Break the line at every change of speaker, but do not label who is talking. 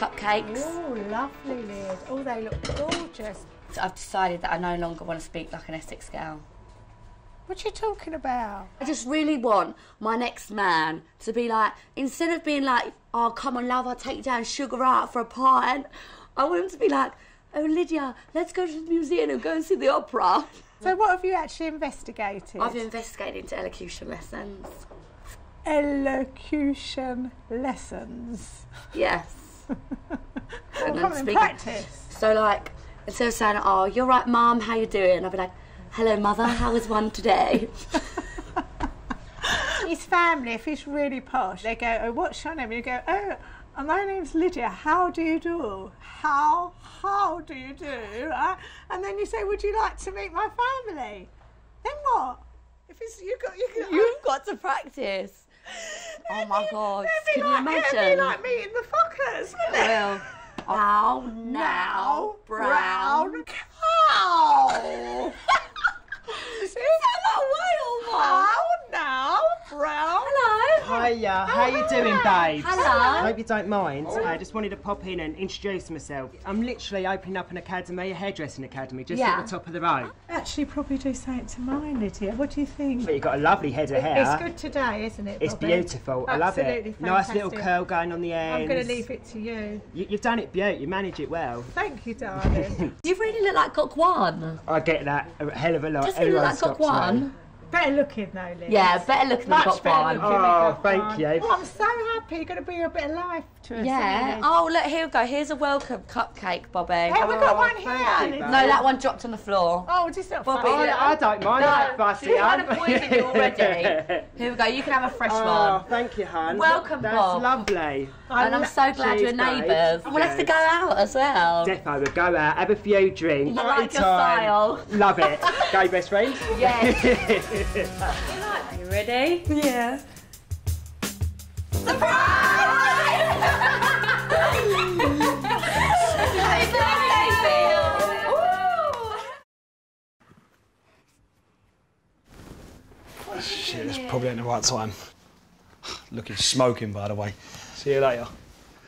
cupcakes.
Oh, lovely, Liz. Oh, they look gorgeous.
So I've decided that I no longer want to speak like an Essex girl.
What are you talking about?
I just really want my next man to be like, instead of being like, oh, come on, love, I'll take you down, sugar out for a pint, I want him to be like, oh, Lydia, let's go to the museum and go and see the opera.
So, what have you actually investigated?
I've investigated into elocution lessons.
Elocution lessons.
Yes.
Well,
And
come
speaking-
practice.
So, like, instead of saying, oh, you're right, mum, how you doing? I'll be like, hello, mother, how was one today?
His family, if he's really posh, they go, oh, what's your name? And you go, oh, uh, my name's Lydia. How do you do? How, how do you do? Uh, and then you say, would you like to meet my family? Then what? If it's, you got, you got,
You've got to practice. Oh my God,
It'd
can you
like, It'd
imagine?
be like meeting the Fockers, wouldn't it?
Well, now, now, brown.
brown cow. Is that not whale, How now, brown?
Hello.
Hiya, how you doing, babes?
Hello.
Hope you don't mind. Oh. I just wanted to pop in and introduce myself. I'm literally opening up an academy, a hairdressing academy, just
Yeah.
at the top of the road.
Actually, probably do something to mine, Lydia. What do you think?
But you've got a lovely head of hair.
It's good today, isn't it?
It's
Bobby?
beautiful. I love
Absolutely
it. Nice little curl going on the ends.
I'm going to leave it to you.
You, you've done it beautiful. You manage it well.
Thank you, darling.
You really look like Gok Wan.
I get that a hell of a lot.
Does he look like Gok
stops me.
One?
Better looking though, Liz.
Yeah, better looking than
Much
Gok
better
One.
looking than
Oh,
Gok
thank
One.
you.
Oh, I'm so happy. You're going to bring a bit of life to us.
Yeah.
aren't you?
Oh, look, here we go. Here's a welcome cupcake, Bobby.
Hey, we've got
Oh,
one
thank
here.
you,
No, that one dropped on the floor.
Oh, just not
Bobby,
funny.
look.
I, I don't mind. I'm
No,
fussy.
she's trying to
I'm-
poison you already. Here we go. You can have a fresh
Oh,
one.
thank you, hon.
Welcome,
That's
Bob.
lovely.
And I'm so glad
Cheers,
you're neighbours.
babes.
We'll have to go out as well.
Defo would go out, have a few drinks.
You like your
Time.
style.
Love it. Go, best friends.
Yes. Are you ready? Yeah.
Shit, it's probably at the right time. Looking smoking, by the way. See you later.